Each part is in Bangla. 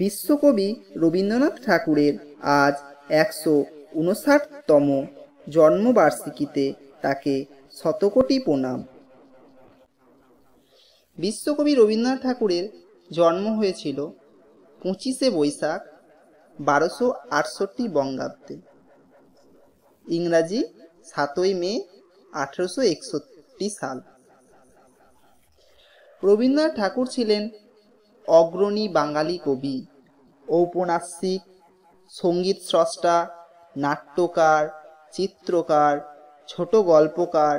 বিশ্বকবি রবীন্দ্রনাথ ঠাকুরের আজ একশো উনষাটতম জন্মবার্ষিকীতে তাকে শতকোটি প্রণাম। বিশ্বকবি রবীন্দ্রনাথ ঠাকুরের জন্ম হয়েছিল পঁচিশে বৈশাখ বারোশো আটষট্টি বঙ্গাব্দে। ইংরাজি সাতই মে আঠেরোশো একষট্টি সাল। রবীন্দ্রনাথ ঠাকুর ছিলেন অগ্রণী বাঙালি কবি। ঔপন্যাসিক, সংগীত স্রষ্টা, নাট্যকার, চিত্রকার, ছোট গল্পকার,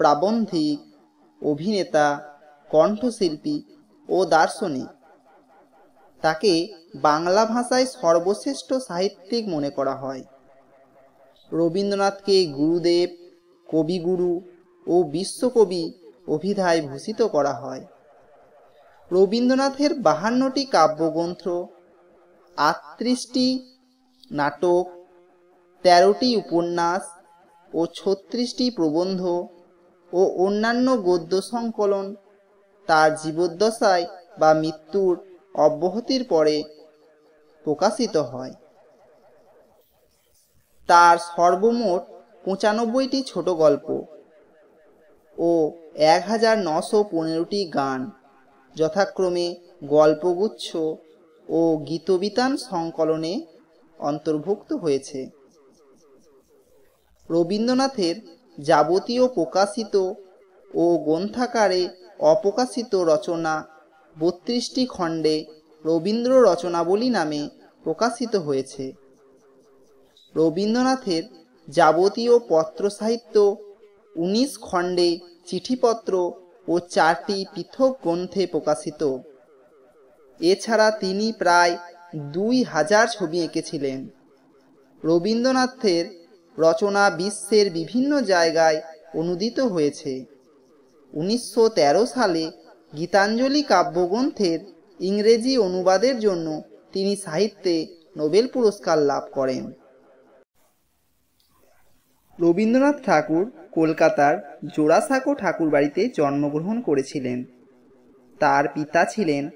প্রাবন্ধিক, অভিনেতা, কণ্ঠশিল্পী ও দার্শনিক। তাকে বাংলা ভাষায় সর্বশ্রেষ্ঠ সাহিত্যিক মনে করা হয়। রবীন্দ্রনাথকে গুরুদেব, কবিগুরু ও বিশ্বকবি অভিধায় ভূষিত করা হয়। রবীন্দ্রনাথের বাহান্নটি কাব্যগ্রন্থ আটত্রিশটি নাটক, তেরোটি উপন্যাস ও ছত্রিশটি প্রবন্ধ ও অন্যান্য গদ্য সংকলন তার জীবদ্দশায় বা মৃত্যুর অব্যাহতির পরে প্রকাশিত হয়। তার সর্বমোট পঁচানব্বইটি ছোট গল্প ও এক হাজার নশো পনেরোটি গান, যথাক্রমে গল্পগুচ্ছ ও গীতবিতান সংকলনে অন্তর্ভুক্ত হয়েছে। রবীন্দ্রনাথের যাবতীয় প্রকাশিত ও গ্রন্থাকারে অপ্রকাশিত রচনা বত্রিশটি খণ্ডে রবীন্দ্র রচনাবলী নামে প্রকাশিত হয়েছে। রবীন্দ্রনাথের যাবতীয় পত্র সাহিত্য উনিশ খণ্ডে চিঠিপত্র ও চারটি পৃথক গ্রন্থে প্রকাশিত। এছাড়া তিনি প্রায় দুই হাজার ছবি এঁকেছিলেন। রবীন্দ্রনাথের রচনা বিশ্বের বিভিন্ন জায়গায় অনুদিত হয়েছে। উনিশশো তেরো সালে গীতাঞ্জলি কাব্যগ্রন্থের ইংরেজি অনুবাদের জন্য তিনি সাহিত্যে নোবেল পুরস্কার লাভ করেন। রবীন্দ্রনাথ ঠাকুর কলকাতার জোড়াসাঁকো ঠাকুর বাড়িতে জন্মগ্রহণ করেছিলেন। তার পিতা ছিলেন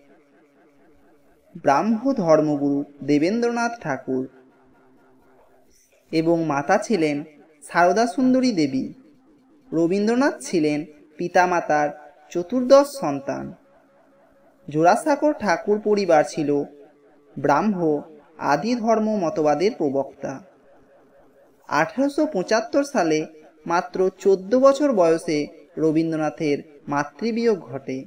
ব্রাহ্ম ধর্মগুরু দেবেন্দ্রনাথ ঠাকুর এবং মাতা ছিলেন সারদা সুন্দরী দেবী। রবীন্দ্রনাথ ছিলেন পিতামাতার চতুর্দশ সন্তান। জোড়াসাঁকোর ঠাকুর পরিবার ছিল ব্রাহ্ম আদি ধর্ম মতবাদের প্রবক্তা। আঠারোশো পঁচাত্তর সালে মাত্র চোদ্দ বছর বয়সে রবীন্দ্রনাথের মাতৃবিয়োগ ঘটে।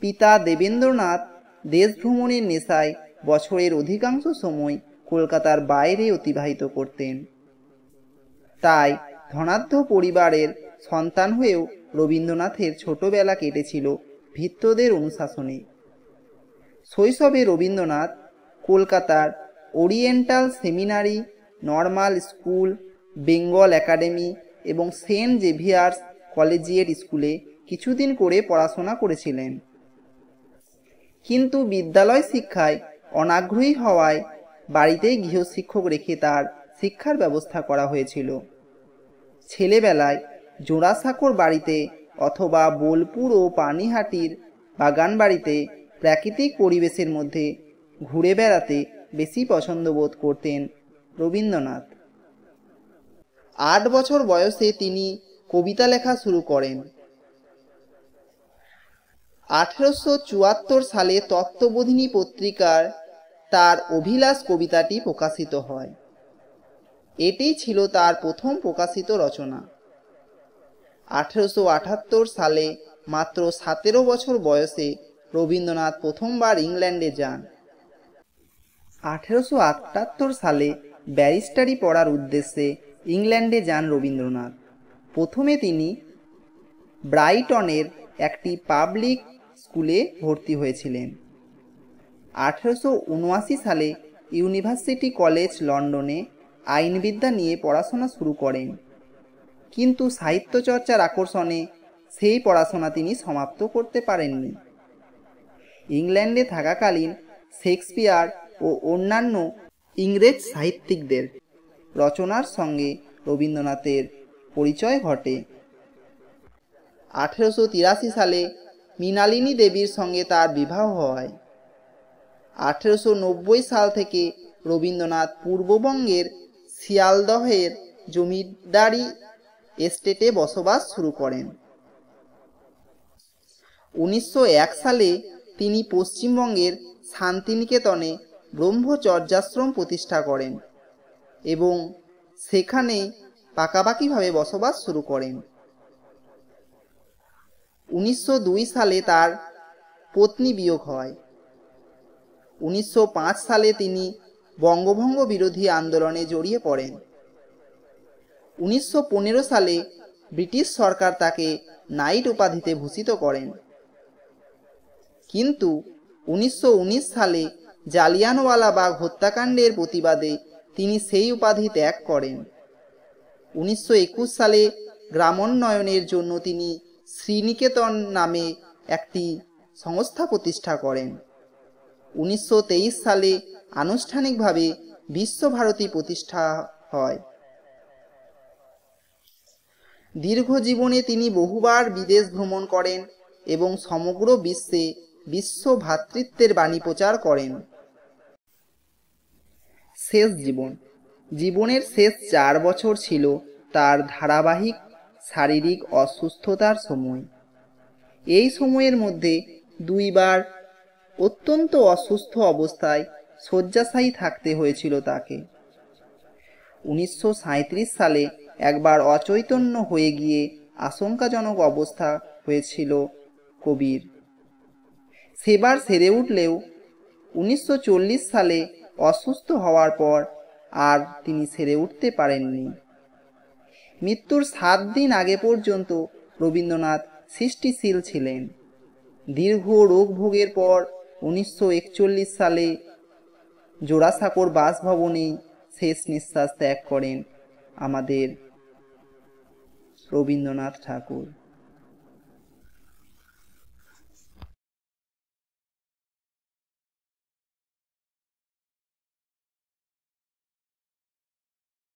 পিতা দেবেন্দ্রনাথ দেশ ভ্রমণের নেশায় বছরের অধিকাংশ সময় কলকাতার বাইরে অতিবাহিত করতেন। তাই ধনাঢ্য পরিবারের সন্তান হয়েও রবীন্দ্রনাথের ছোটবেলা কেটেছিল ভিত্তদের অনুশাসনে। শৈশবে রবীন্দ্রনাথ কলকাতার Oriental Seminary, Normal School, Bengal Academy এবং সেন্ট জেভিয়ার্স কলেজিয়েট স্কুলে কিছুদিন করে পড়াশোনা করেছিলেন। কিন্তু বিদ্যালয় শিক্ষায় অনাগ্রহী হওয়ায় বাড়িতেই গৃহশিক্ষক রেখে তার শিক্ষার ব্যবস্থা করা হয়েছিল। ছেলেবেলায় জোড়াসাঁকোর বাড়িতে অথবা বোলপুর ও পানিহাটির বাগান বাড়িতে প্রাকৃতিক পরিবেশের মধ্যে ঘুরে বেড়াতে বেশি পছন্দ বোধ করতেন রবীন্দ্রনাথ। আট বছর বয়সে তিনি কবিতা লেখা শুরু করেন। আঠেরোশো চুয়াত্তর সালে তত্ত্ববোধিনী পত্রিকার তার অভিলাষ কবিতাটি প্রকাশিত হয়। এটি ছিল তার প্রথম প্রকাশিত রচনা। আঠেরোশো আটাত্তর সালে মাত্র সতেরো বছর বয়সে রবীন্দ্রনাথ প্রথমবার ইংল্যান্ডে যান। আঠেরোশো আটাত্তর সালে ব্যারিস্টারি পড়ার উদ্দেশ্যে ইংল্যান্ডে যান রবীন্দ্রনাথ। প্রথমে তিনি ব্রাইটনের একটি পাবলিক স্কুলে ভর্তি হয়েছিলেন। আঠেরোশো উনআশি সালে ইউনিভার্সিটি কলেজ লন্ডনে আইনবিদ্যা নিয়ে পড়াশোনা শুরু করেন। কিন্তু সাহিত্য চর্চার আকর্ষণে সেই পড়াশোনা তিনি সমাপ্ত করতে পারেননি। ইংল্যান্ডে থাকাকালীন শেক্সপিয়ার ও অন্যান্য ইংরেজ সাহিত্যিকদের রচনার সঙ্গে রবীন্দ্রনাথের পরিচয় ঘটে। আঠেরোশো তিরাশি সালে মৃণালিনী দেবীর সঙ্গে তার বিবাহ হয়। আঠেরোশো নব্বই সাল থেকে রবীন্দ্রনাথ পূর্ববঙ্গের শিয়ালদহের জমিদারি এস্টেটে বসবাস শুরু করেন। উনিশশো এক সালে তিনি পশ্চিমবঙ্গের শান্তিনিকেতনে ব্রহ্মচর্যাশ্রম প্রতিষ্ঠা করেন এবং সেখানে পাকাপাকিভাবে বসবাস শুরু করেন। উনিশশো দুই সালে তার পত্নী বিয়োগ হয়। উনিশশো পাঁচ সালে তিনি বঙ্গভঙ্গ বিরোধী আন্দোলনে জড়িয়ে পড়েন। উনিশশো পনেরো সালে ব্রিটিশ সরকার তাকে নাইট উপাধিতে ভূষিত করেন। কিন্তু উনিশশো উনিশ সালে জালিয়ানওয়ালাবাগ হত্যাকাণ্ডের প্রতিবাদে তিনি সেই উপাধি ত্যাগ করেন। উনিশশো একুশ সালে গ্রামোন্নয়নের জন্য তিনি শ্রীনিকেতন নামে একটি সংস্থা প্রতিষ্ঠা করেন। উনিশশো তেইশ সালে আনুষ্ঠানিকভাবে বিশ্বভারতী প্রতিষ্ঠা হয়। দীর্ঘ জীবনে তিনি বহুবার বিদেশ ভ্রমণ করেন এবং সমগ্র বিশ্বে বিশ্ব ভ্রাতৃত্বের বাণী প্রচার করেন। শেষ জীবন। জীবনের শেষ চার বছর ছিল তার ধারাবাহিক শারীরিক অসুস্থতার সময়। এই সময়ের মধ্যে দুইবার অত্যন্ত অসুস্থ অবস্থায় শয্যাশায়ী থাকতে হয়েছিল তাকে। উনিশশো সাঁইত্রিশ সালে একবার অচৈতন্য হয়ে গিয়ে আশঙ্কাজনক অবস্থা হয়েছিল কবির। সেবার সেরে উঠলেও উনিশশো চল্লিশ সালে অসুস্থ হওয়ার পর আর তিনি সেরে উঠতে পারেননি। মৃত্যুর সাত দিন আগে পর্যন্ত রবীন্দ্রনাথ সৃষ্টিশীল ছিলেন। দীর্ঘ রোগ ভোগের পর উনিশশো একচল্লিশ সালে জোড়াসাঁকোর বাসভবনে শেষ নিঃশ্বাস ত্যাগ করেন আমাদের রবীন্দ্রনাথ ঠাকুর।